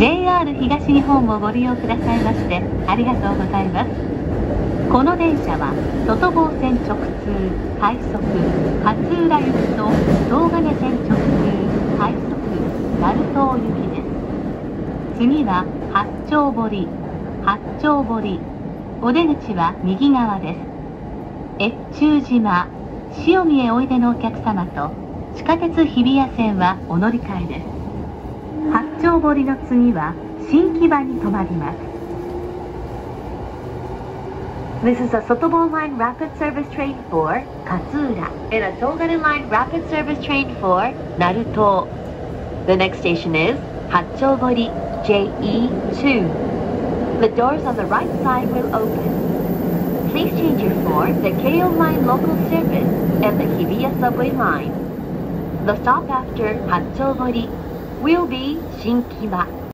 JR 東日本をご利用くださいましてありがとうございます。この電車は外房線直通快速勝浦行きと東金線直通快速鳴門行きです。次は八丁堀八丁堀。お出口は右側です。越中島塩見へおいでのお客様と地下鉄日比谷線はお乗り換えです。上りの次は新木場に止まります。This is a Sotobo Line Rapid Service Train for Katsuura and a Togane Line Rapid Service Train for Naruto. The next station is Hatchobori JE2. The doors on the right side will open. Please change your for the Keiyo Line local service and the Hibiya subway line. The stop after Hatchobori will be Shinkiba.